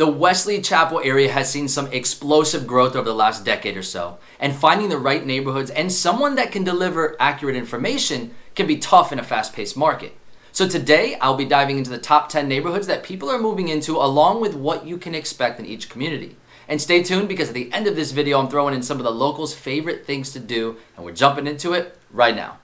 The Wesley Chapel area has seen some explosive growth over the last decade or so, and finding the right neighborhoods and someone that can deliver accurate information can be tough in a fast paced market. So today, I'll be diving into the top 10 neighborhoods that people are moving into, along with what you can expect in each community. And stay tuned because at the end of this video, I'm throwing in some of the locals' favorite things to do, and we're jumping into it right now.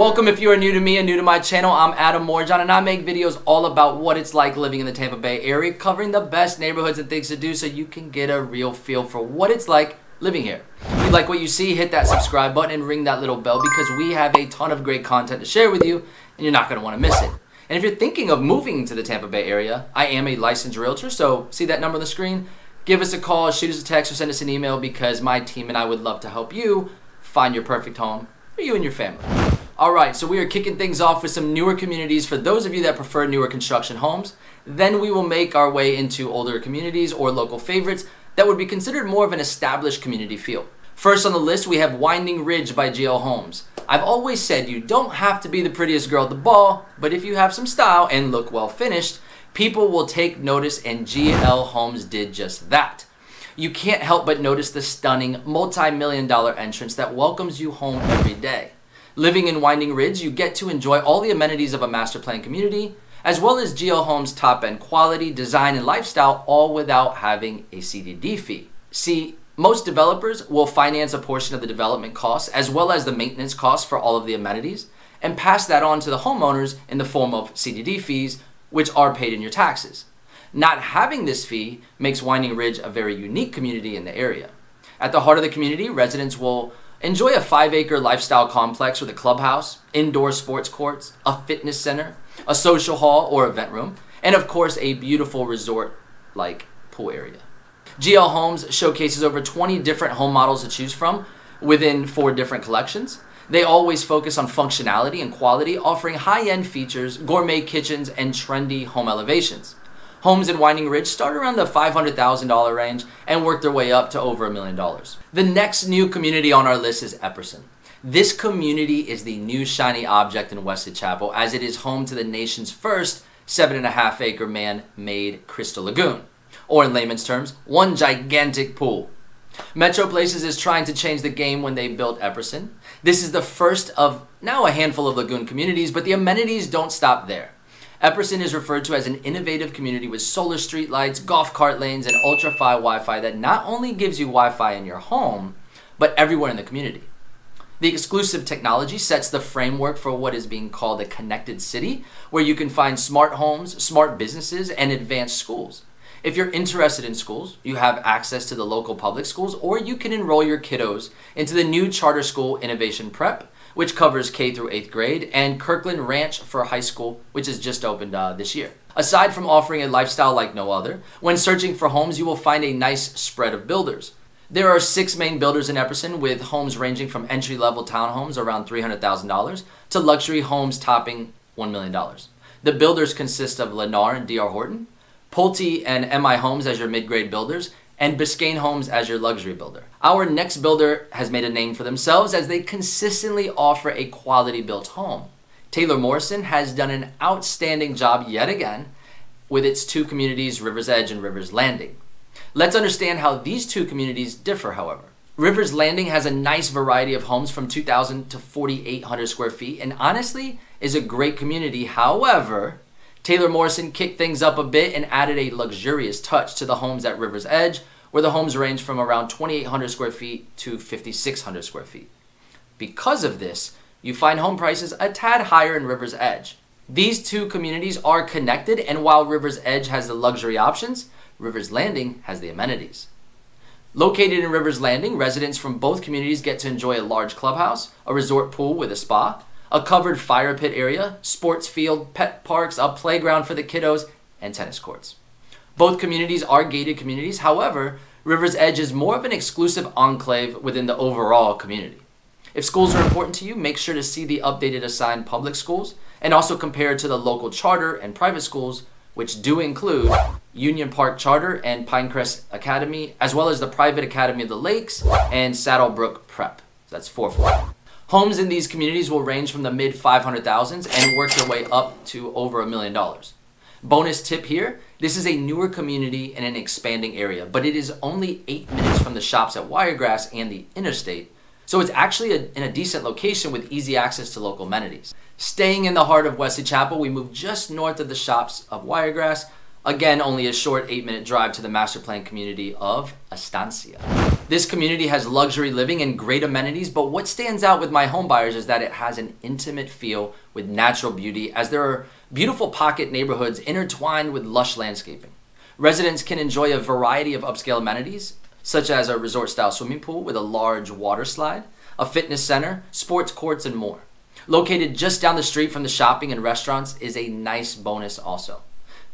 Welcome if you are new to me and new to my channel. I'm Adam Morejon and I make videos all about what it's like living in the Tampa Bay area, covering the best neighborhoods and things to do so you can get a real feel for what it's like living here. If you like what you see, hit that subscribe button and ring that little bell because we have a ton of great content to share with you and you're not going to want to miss it. And if you're thinking of moving to the Tampa Bay area, I am a licensed realtor, so see that number on the screen? Give us a call, shoot us a text, or send us an email because my team and I would love to help you find your perfect home for you and your family. All right, so we are kicking things off with some newer communities for those of you that prefer newer construction homes. Then we will make our way into older communities or local favorites that would be considered more of an established community feel. First on the list, we have Winding Ridge by GL Homes. I've always said you don't have to be the prettiest girl at the ball, but if you have some style and look well finished, people will take notice and GL Homes did just that. You can't help but notice the stunning multi-million dollar entrance that welcomes you home every day. Living in Winding Ridge, you get to enjoy all the amenities of a master plan community, as well as GL Homes' top end quality, design, and lifestyle, all without having a CDD fee. See, most developers will finance a portion of the development costs as well as the maintenance costs for all of the amenities and pass that on to the homeowners in the form of CDD fees, which are paid in your taxes. Not having this fee makes Winding Ridge a very unique community in the area. At the heart of the community, residents will Enjoy a five acre lifestyle complex with a clubhouse, indoor sports courts, a fitness center, a social hall or event room, and of course a beautiful resort like pool area. GL Homes showcases over 20 different home models to choose from within four different collections. They always focus on functionality and quality, offering high end features, gourmet kitchens, and trendy home elevations. Homes in Winding Ridge start around the $500,000 range and work their way up to over a million dollars. The next new community on our list is Epperson. This community is the new shiny object in Wesley Chapel as it is home to the nation's first seven and a half acre man made Crystal Lagoon, or in layman's terms, one gigantic pool. Metro Places is trying to change the game when they built Epperson. This is the first of now a handful of lagoon communities, but the amenities don't stop there. Epperson is referred to as an innovative community with solar streetlights, golf cart lanes, and ultra-fi Wi-Fi that not only gives you Wi-Fi in your home, but everywhere in the community. The exclusive technology sets the framework for what is being called a connected city, where you can find smart homes, smart businesses, and advanced schools. If you're interested in schools, you have access to the local public schools, or you can enroll your kiddos into the new charter school Innovation Prep, which covers K through 8th grade, and Kirkland Ranch for high school, which has just opened uh, this year. Aside from offering a lifestyle like no other, when searching for homes, you will find a nice spread of builders. There are six main builders in Epperson with homes ranging from entry level townhomes around $300,000 to luxury homes topping $1 million. The builders consist of Lennar and DR Horton, Pulte and MI Homes as your mid grade builders, and Biscayne Homes as your luxury builder. Our next builder has made a name for themselves as they consistently offer a quality built home. Taylor Morrison has done an outstanding job yet again with its two communities, River's Edge and River's Landing. Let's understand how these two communities differ, however. River's Landing has a nice variety of homes from 2,000 to 4,800 square feet and honestly is a great community. However, Taylor Morrison kicked things up a bit and added a luxurious touch to the homes at River's Edge, where the homes range from around 2,800 square feet to 5,600 square feet. Because of this, you find home prices a tad higher in River's Edge. These two communities are connected, and while River's Edge has the luxury options, River's Landing has the amenities. Located in River's Landing, residents from both communities get to enjoy a large clubhouse, a resort pool with a spa, a covered fire pit area, sports field, pet parks, a playground for the kiddos, and tennis courts. Both communities are gated communities, however, River's Edge is more of an exclusive enclave within the overall community. If schools are important to you, make sure to see the updated assigned public schools and also compare to the local charter and private schools which do include Union Park Charter and Pinecrest Academy, as well as the private Academy of the Lakes and Saddlebrook Prep. That's four four. Homes in these communities will range from the mid 500,000s and work their way up to over a million dollars. Bonus tip here this is a newer community in an expanding area, but it is only eight minutes from the shops at Wiregrass and the interstate, so it's actually a, in a decent location with easy access to local amenities. Staying in the heart of Wesley Chapel, we move just north of the shops of Wiregrass, again only a short eight minute drive to the master plan community of Estancia. This community has luxury living and great amenities, but what stands out with my home buyers is that it has an intimate feel with natural beauty as there are beautiful pocket neighborhoods intertwined with lush landscaping. Residents can enjoy a variety of upscale amenities, such as a resort style swimming pool with a large water slide, a fitness center, sports courts, and more. Located just down the street from the shopping and restaurants is a nice bonus also.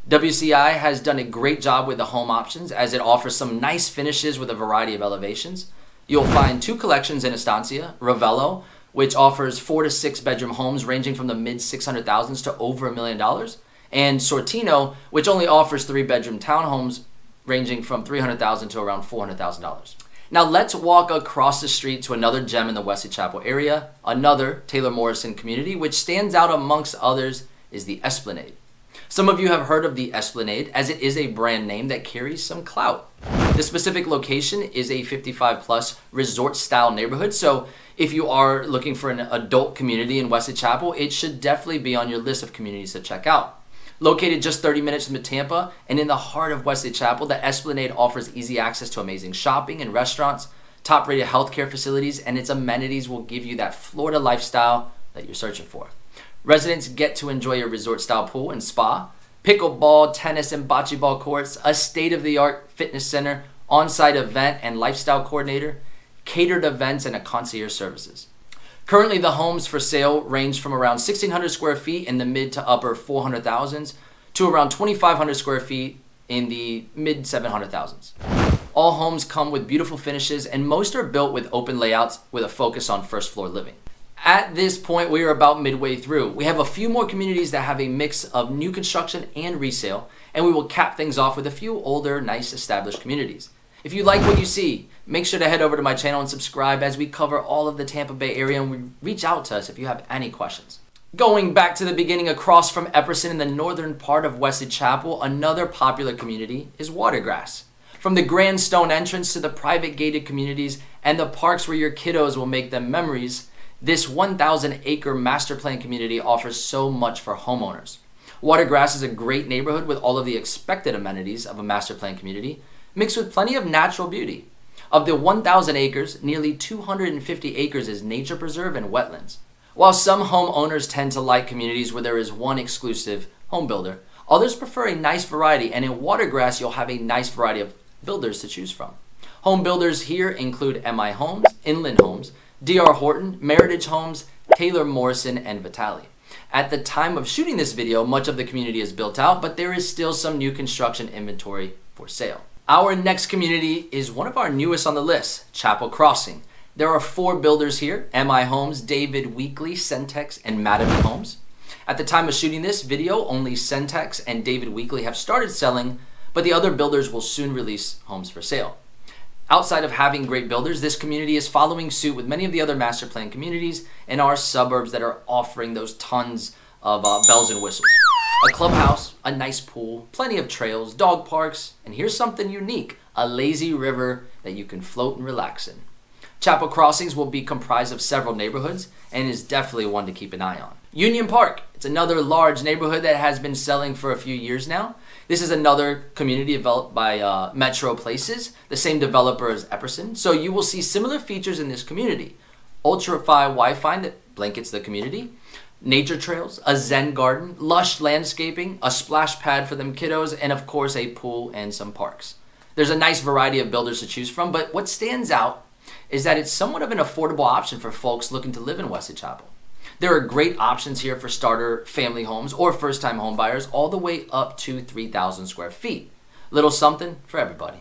WCI has done a great job with the home options as it offers some nice finishes with a variety of elevations. You'll find two collections in Estancia, Ravello, which offers four to six bedroom homes ranging from the mid 600,000s to over a million dollars, and Sortino, which only offers three bedroom townhomes ranging from 300,000 to around $400,000. Now let's walk across the street to another gem in the Wesley Chapel area, another Taylor Morrison community, which stands out amongst others is the Esplanade. Some of you have heard of the Esplanade as it is a brand name that carries some clout. The specific location is a 55 plus resort style neighborhood, so if you are looking for an adult community in Wesley Chapel, it should definitely be on your list of communities to check out. Located just 30 minutes from Tampa and in the heart of Wesley Chapel, the Esplanade offers easy access to amazing shopping and restaurants, top rated healthcare facilities, and its amenities will give you that Florida lifestyle that you're searching for. Residents get to enjoy a resort style pool and spa, pickleball, tennis, and bocce ball courts, a state of the art fitness center, on site event and lifestyle coordinator, catered events, and a concierge services. Currently, the homes for sale range from around 1,600 square feet in the mid to upper 400,000s to around 2,500 square feet in the mid 700,000s. All homes come with beautiful finishes, and most are built with open layouts with a focus on first floor living. At this point, we are about midway through. We have a few more communities that have a mix of new construction and resale, and we will cap things off with a few older, nice established communities. If you like what you see, make sure to head over to my channel and subscribe as we cover all of the Tampa Bay area and reach out to us if you have any questions. Going back to the beginning across from Epperson in the northern part of Wesley Chapel, another popular community is Watergrass. From the grand stone entrance to the private gated communities and the parks where your kiddos will make them memories, this 1,000 acre master plan community offers so much for homeowners. Watergrass is a great neighborhood with all of the expected amenities of a master plan community, mixed with plenty of natural beauty. Of the 1,000 acres, nearly 250 acres is nature preserve and wetlands. While some homeowners tend to like communities where there is one exclusive home builder, others prefer a nice variety, and in Watergrass, you'll have a nice variety of builders to choose from. Home builders here include MI Homes, Inland Homes, DR Horton, Meritage Homes, Taylor Morrison, and Vitali. At the time of shooting this video, much of the community is built out, but there is still some new construction inventory for sale. Our next community is one of our newest on the list, Chapel Crossing. There are four builders here, MI Homes, David Weekley, Centex, and Mattamy Homes. At the time of shooting this video, only Centex and David Weekley have started selling, but the other builders will soon release homes for sale. Outside of having great builders, this community is following suit with many of the other master plan communities in our suburbs that are offering those tons of uh, bells and whistles. A clubhouse, a nice pool, plenty of trails, dog parks, and here's something unique a lazy river that you can float and relax in. Chapel Crossings will be comprised of several neighborhoods and is definitely one to keep an eye on. Union Park, it's another large neighborhood that has been selling for a few years now. This is another community developed by uh, Metro Places, the same developer as Epperson. So you will see similar features in this community. Ultra-Fi Wi-Fi that blankets the community, nature trails, a zen garden, lush landscaping, a splash pad for them kiddos, and of course a pool and some parks. There's a nice variety of builders to choose from, but what stands out is that it's somewhat of an affordable option for folks looking to live in Wesley Chapel. There are great options here for starter family homes or first time home buyers, all the way up to 3,000 square feet. Little something for everybody.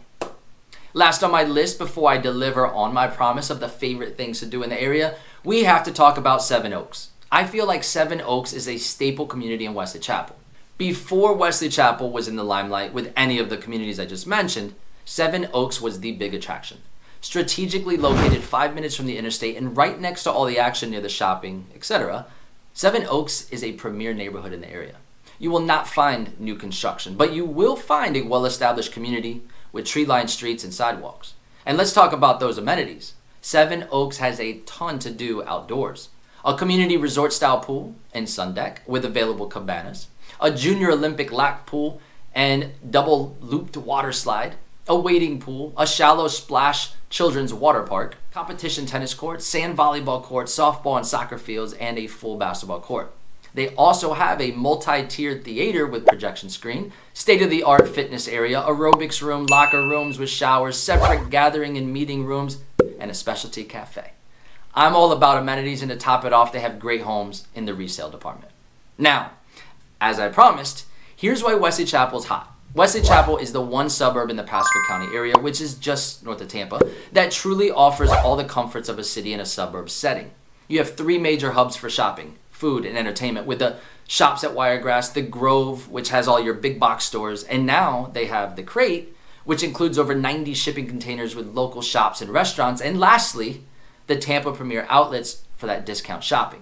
Last on my list before I deliver on my promise of the favorite things to do in the area, we have to talk about Seven Oaks. I feel like Seven Oaks is a staple community in Wesley Chapel. Before Wesley Chapel was in the limelight with any of the communities I just mentioned, Seven Oaks was the big attraction. Strategically located five minutes from the interstate and right next to all the action near the shopping, etc., Seven Oaks is a premier neighborhood in the area. You will not find new construction, but you will find a well established community with tree lined streets and sidewalks. And let's talk about those amenities. Seven Oaks has a ton to do outdoors. A community resort style pool and sun deck with available cabanas, a junior Olympic lap pool and double looped water slide, a wading pool, a shallow splash children's water park, competition tennis court, sand volleyball court, softball and soccer fields, and a full basketball court. They also have a multi-tiered theater with projection screen, state-of-the-art fitness area, aerobics room, locker rooms with showers, separate gathering and meeting rooms, and a specialty cafe. I'm all about amenities and to top it off, they have great homes in the resale department. Now, as I promised, here's why Wesley Chapel is hot. Wesley Chapel is the one suburb in the Pasco County area, which is just north of Tampa, that truly offers all the comforts of a city in a suburb setting. You have three major hubs for shopping, food, and entertainment, with the shops at Wiregrass, the Grove, which has all your big box stores, and now they have the Krate, which includes over 90 shipping containers with local shops and restaurants, and lastly, the Tampa Premium outlets for that discount shopping.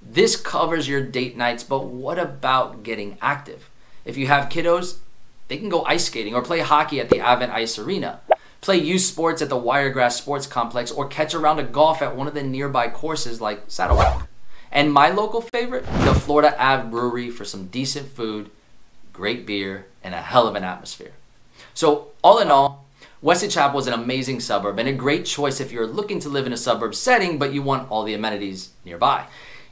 This covers your date nights, but what about getting active? If you have kiddos, they can go ice skating or play hockey at the Advent Ice Arena, play youth sports at the Wiregrass Sports Complex, or catch around a round of golf at one of the nearby courses like Saddleback. And my local favorite, the Florida Ave Brewery for some decent food, great beer, and a hell of an atmosphere. So, all in all, Wesley Chapel is an amazing suburb and a great choice if you're looking to live in a suburb setting but you want all the amenities nearby.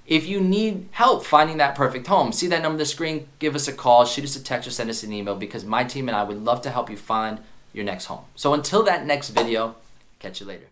If you need help finding that perfect home, see that number on the screen, give us a call, shoot us a text, or send us an email because my team and I would love to help you find your next home. So until that next video, catch you later.